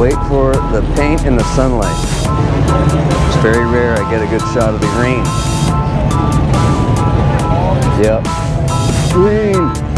wait for the paint in the sunlight. It's very rare I get a good shot of the green. Yep. Green.